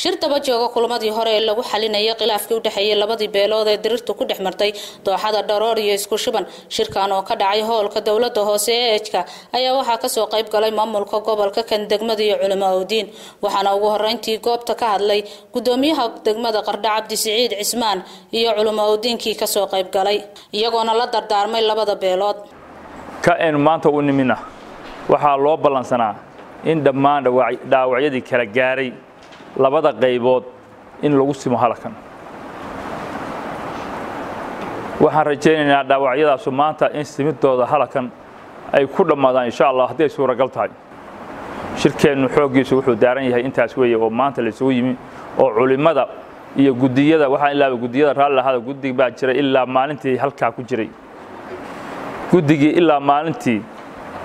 shir daba jooga kulamadii hore ee lagu xalinayay khilaafkii u dhexeeyay labadii beelood ee dirirtu ku dhex martay dooxada dharoor iyo isku shuban shirkan oo ka dhacay howlka dowladda hoose ee ejka ayaa waxaa ka soo qayb galay maamulka gobolka kan degmada iyo culimo awdiin waxaana ugu horeyntii goobta ka hadlay gudoomiyaha degmada qardha cabdi siciid cismaan iyo culimo awdiinkii ka soo qayb galay iyagoona la dardaarmay labada beelood. Ka aynu maanta u nimina. Waxaa loo ballansanaa in dhammaan dhaawacyadii kala gaaray labada qaybood in lagu simo halkan. Waxaan rajaynaynaa dhaawacyadaasu maanta in simidooda halakan ay ku dhammaadaan insha allah haddii ay suuragal tahay. Shirkeennu xooggiisu wuxuu daaran yahay intaas weeye oo maanta laysugu yimi oo culimmada iyo gudiyada waxaa ilaaba gudiyada raalli lahaada guddig baa jiray ilaa maalintii halkaa ku jiray. Guddigii ilaa maalintii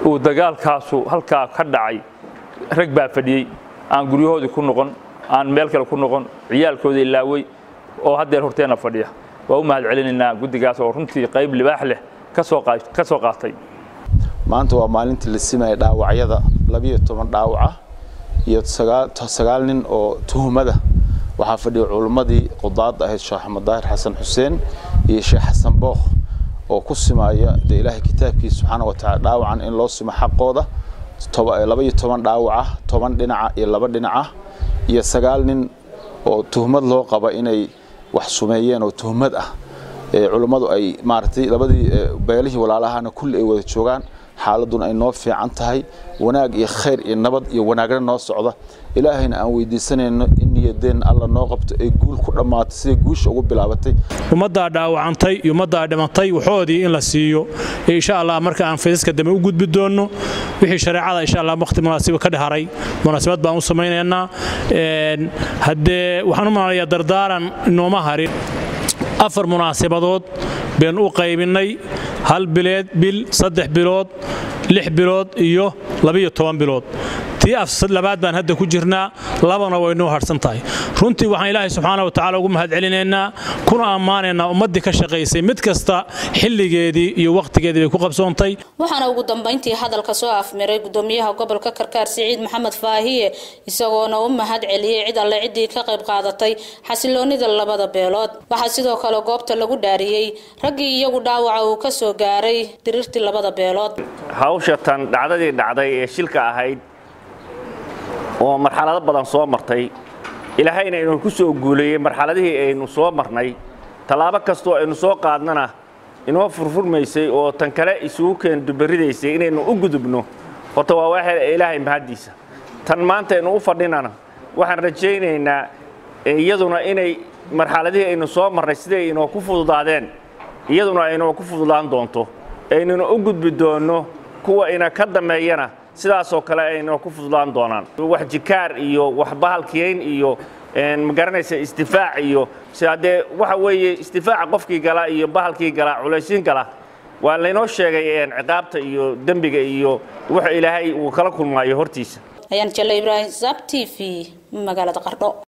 uu dagaalkaasu halkaa ka dhacay rag baa fadhiyey aan guryahoodii ku noqon aan meel kale ku noqon ciyaalkoodii ilaawey oo haddeer horteenna fadhiya. Waa u mahad celinaynaa guddigaas oo runtii qayb libaax leh ka soo qaatay. Maanta waa maalintii la simaya dhaawacyada labiyo toban dhaawaca iyo sagaal nin oo tuhumada waxaa fadhiya culimmadii qudaadda ahayd sheekh axmed daahir xasan xuseen iyo sheekh xasan bookh oo ku simaya dee ilaahay kitaabkiisa subxaana wa tacala dhaawacan in loo simo xaqooda. Laba iyo toban dhaawaca toban dhinaca iyo laba dhinaca iyo sagaal nin oo tuhmad loo qaba inay wax sumeeyeen oo tuhmad ah culummadu ay maaragtay labadii beelihii walaalahana kulli ay wada joogaan xaaladuna ay noo fiican tahay. Wanaag iyo khayr iyo nabad iyo wanaagna noo socda. Ilaahayna aan weydiisanayno in niyadeenna alla noo qabto ay guul ku dhammaatay siday guusha ugu bilaabatay. Ummaddaa dhaawacantay iyo ummaddaa dhimantay waxoodii in la siiyo. Insha allah marka aan faysaska dambe u gudbi doonno wixii shareecada insha allah waqti munaasiba ka dhaharay. Munaasabad baan u samaynaynaa. Haddee waxaan u maalayaa dardaaran inooma harin. Afar munaasabadood baynu u qaybinnay hal bileed bil saddex bilood lix bilood iyo labiyo toban bilood tii labaad baan hadda ku jirnaa labana waynoo harsan tahay runtii waxaan ilaahay subxaana wa tacala ugu mahad celinaynaa kuna ammaanaynaa ummaddii ka shaqaysay mid kasta xilligeedii iyo wakhtigeedii bay ku qabsoontay. Waxaana ugu dambayntii hadalka soo afmiray gudoomiyaha gobolka karkaar siciid maxamed faahiye isagoona u mahad celiyey cid alle ciddii ka qayb qaadatay xasiloonnida labada beelood. Waxaa sidoo kale goobta lagu dhaariyey raggii iyagu dhaawaca uu ka soo gaaray dirirtii labada beelood. Hawsha tan dhacdadii dhacday ee shilka ahayd oo marxalado badan soo martay. Ilaahayna inuu ku soo guuleeyey marxaladihii aynu soo marnay. Tallaabo kastoo aynu soo qaadnana inoo furfurmaysay oo tan kale isugu keen dubaridaysay inaynu u gudubno horta waa waxay ilaahay mahaddiisa. Tan maanta aynu u fadhinana waxaan rajaynaynaa iyaduna inay marxaladihii aynu soo marnay siday inoo ku fududaadeen iyaduna aynoo ku fududaan doonto. Aynuna u gudbi doonno kuwa ina ka dammeeyana sidaasoo kale aynoo ku fududaan doonaan. Wax jikaar iyo wax bahalkiyayn iyo magaranaysa istifaac iyo haddee waxa weeye istifaaca qofkii gala iyo bahalkii gala culaysiin gala waa laynoo sheegay ciqaabta iyo dembiga iyo wuxuu ilaahay uu kala kulmaayo hortiisa. Ayaan jelle ibraahim sab t v magaalada qardho